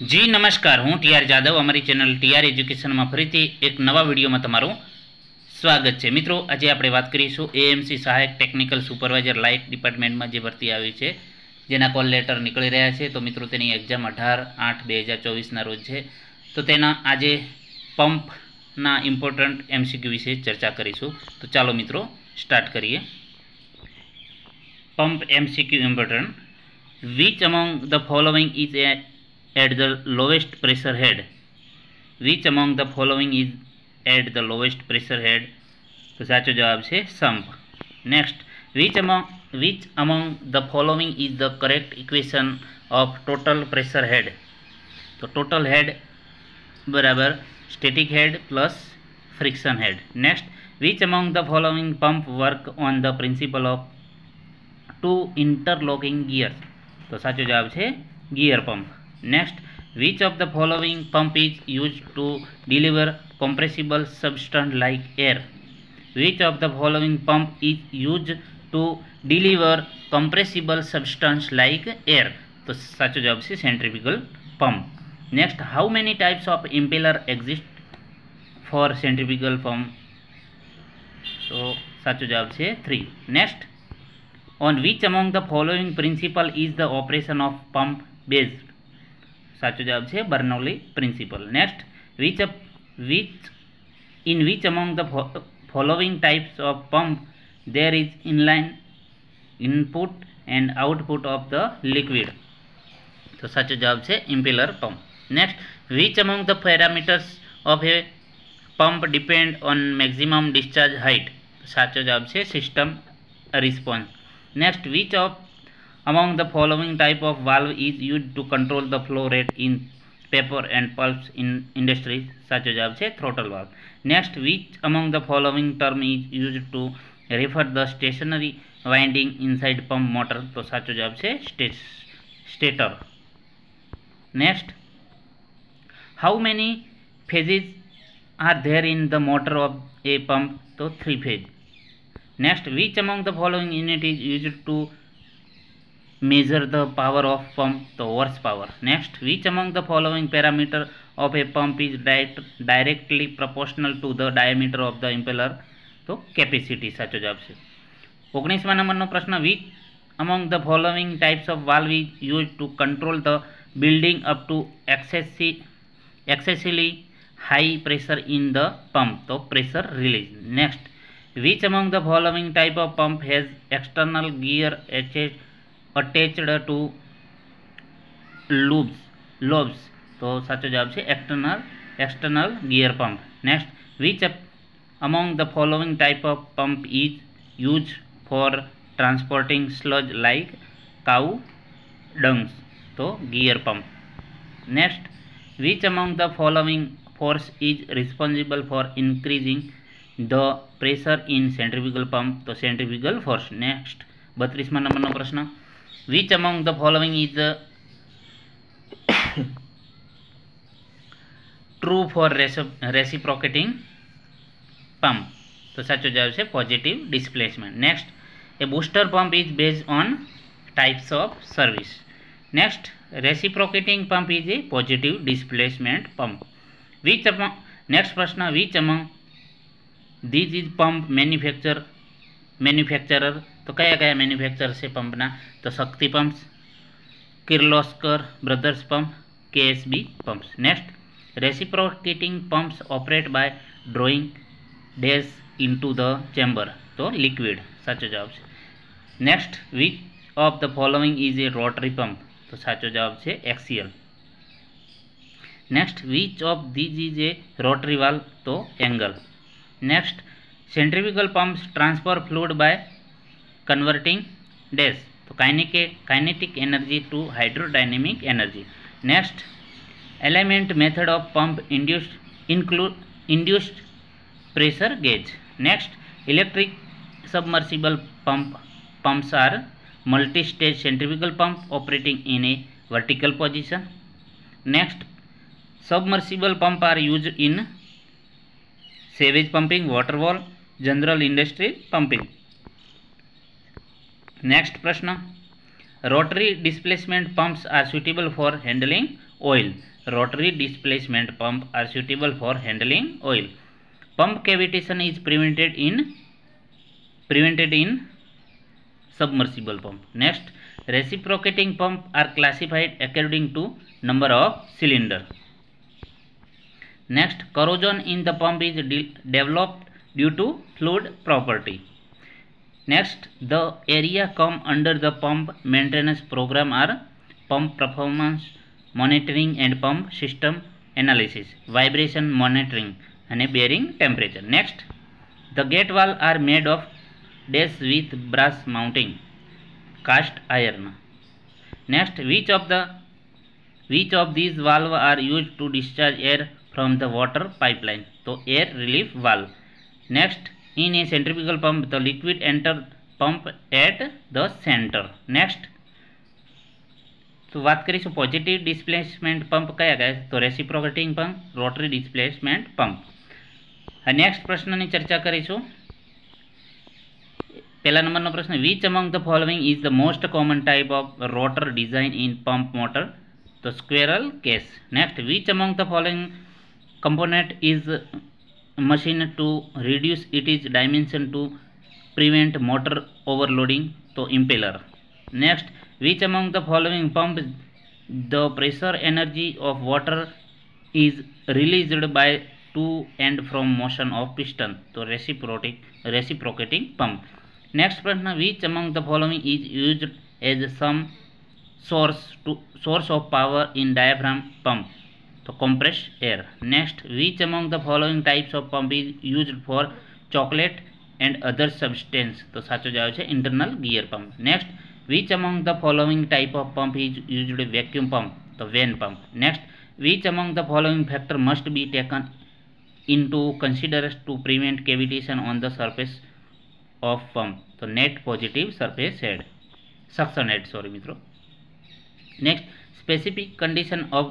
જી નમસ્કાર હું ટીઆર જાદવ અમારી ચેનલ ટીઆર એજ્યુકેશનમાં ફરીથી એક નવા વિડીયોમાં તમારું સ્વાગત છે મિત્રો આજે આપણે વાત કરીશું એએમસી સહાયક ટેકનિકલ સુપરવાઇઝર લાઇટ ડિપાર્ટમેન્ટમાં જે ભરતી આવી છે જેના કોલ લેટર નીકળી રહ્યા છે તો મિત્રો તેની એક્ઝામ અઢાર આઠ બે હજાર ચોવીસના રોજ છે તો તેના આજે પંપના ઇમ્પોર્ટન્ટ એમસીક્યુ વિશે ચર્ચા કરીશું તો ચાલો મિત્રો સ્ટાર્ટ કરીએ pump MCQ important which among the following is a at the lowest pressure head which among the following is at the lowest pressure head તો સાચો જવાબ છે sump next which among which among the following is the correct equation of total pressure head તો total head બરાબર static head plus friction head next which among the following pump work on the principle of two interlocking gears તો સાચો જવાબ છે gear pump next which of the following pump is use to deliver compressible substance like air which of the following pump is use to deliver compressible substance like air તો સાચો જવાબ છે centrifugal pump next how many types of impeller exist for centrifugal pump તો સાચો જવાબ છે three next on which among the following principle is the operation of pump based સાચો જવાબ છે Bernoulli principle next which of, which in which among the fo- following types of pump there is inline input and output of the liquid તો સાચો જવાબ છે impeller pump next which among the parameters of a pump depend on maximum discharge height સાચો જવાબ છે system response Next, which of among the following type of valve is used to control the flow rate in paper and pulps in industry? સાચો જવાબ છે throttle valve. Next, which among the following term is used to refer the stationary winding inside pump motor? તો સાચો જવાબ છે stator. Next, how many phases are there in the motor of a pump? તો three phase. Next, which among the following unit is used to measure the power of pump? The horsepower. Next, which among the following parameter of a pump is direct, directly proportional to the diameter of the impeller? તો capacity સાચો જવાબ છે ઓગણીસમા નંબરનો પ્રશ્ન which among the following types of valve is used to control the building up to excessi- excessively high pressure in the pump તો pressure release next which among the following type of pump has external gear attached attached to loops lobes તો સાચો જવાબ છે external external gear pump next which of- among the following type of pump is used for transporting sludge like cow dungs તો gear pump next which among the following force is responsible for increasing the pressure in centrifugal pump તો centrifugal force next બત્રીસમાં નંબરનો પ્રશ્ન which among the following is the true for reci- reciprocating pump તો સાચો જવાબ છે positive displacement next a booster pump is based on types of service next reciprocating pump is a positive displacement pump which among next પ્રશ્ન which among these is pump manufacture manufacturer તો કયા કયા manufacture છે પંપના તો Shakti pumps Kirloskar brothers pump KSB pumps next reciprocating pumps operate by drawing dash into the chamber તો liquid સાચો જવાબ છે next which of the following is a rotary pump તો સાચો જવાબ છે axial next which of these is a rotary valve તો angle next centrifugal pumps transfer fluid by converting dash. So kinetic energy to hydrodynamic energy. Next, element method of pump induced pressure gauge. Next, electric submersible pumps are multi-stage centrifugal pump operating in a vertical position. Next, submersible pump are used in sewage pumping, water wall, general industry pumping. Next question. Rotary displacement pumps are suitable for handling oil. Rotary displacement pump are suitable for handling oil. Pump cavitation is prevented in prevented in submersible pump. Next, reciprocating pump are classified according to number of cylinder. Next, corrosion in the pump is developed due to fluid property. Next, the area come under the pump maintenance program are pump performance monitoring and pump system analysis, vibration monitoring and bearing temperature. Next, the gate wall are made of dash with brass mounting cast iron. Next, which of these valve are used to discharge air from the water pipeline? So air relief valve. Next, in a centrifugal pump the liquid enter pump at the center next તો વાત કરીશું positive displacement pump કયા કયા તો reciprocating pump rotary displacement pump next પ્રશ્નની ચર્ચા કરીશું પહેલા નંબરનો પ્રશ્ન which among the following is the most common type of rotor design in pump motor તો squirrel cage next which among the following component is machine to reduce it is dimension to prevent motor overloading तो impeller next which among the following pump the pressure energy of water is release by to and from motion of piston तो reciprocating reciprocating pump next प्रश्न which among the following is use as some source to source of power in diaphragm pump so compressed air next which among the following types of pump is used for chocolate and other substance તો સાચો જવાબ છે internal gear pump next which among the following type of pump is used vacuum pump તો vane pump next which among the following factor must be taken into consideration to prevent cavitation on the surface of pump તો net positive surface head suction head sorry મિત્રો next specific condition of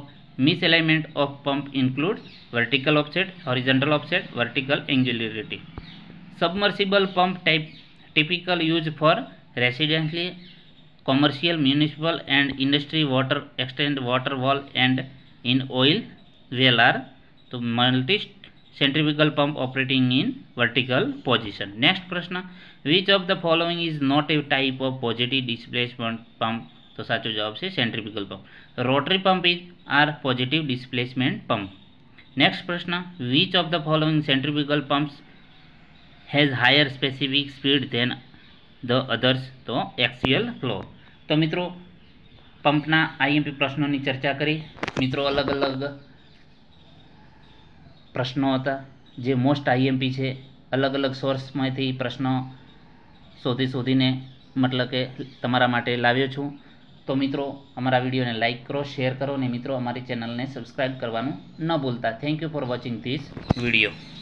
misalignment of pump includes vertical offset horizontal offset vertical angularity submersible pump type typical used for residential commercial municipal and industry water extend water wall and in oil well are तो multi centrifugal pump operating in vertical position next prashna which of the following is not a type of positive displacement pump તો સાચો જવાબ છે centrifugal pump rotary pump is are positive displacement pump next પ્રશ્ન which of the following centrifugal pumps has higher specific speed than the others તો axial flow તો મિત્રો પંપના IMP પ્રશ્નોની ચર્ચા કરી મિત્રો અલગ અલગ પ્રશ્નો હતા જે મોસ્ટ આઈએમપી છે અલગ અલગ સોર્સમાંથી પ્રશ્નો શોધી શોધીને મતલબ કે તમારા માટે લાવ્યો છું તો મિત્રો અમારા વિડીયોને લાઇક કરો શેર કરો અને મિત્રો અમારી ચેનલને સબસ્ક્રાઇબ કરવાનું ન ભૂલતા thank you for watching this video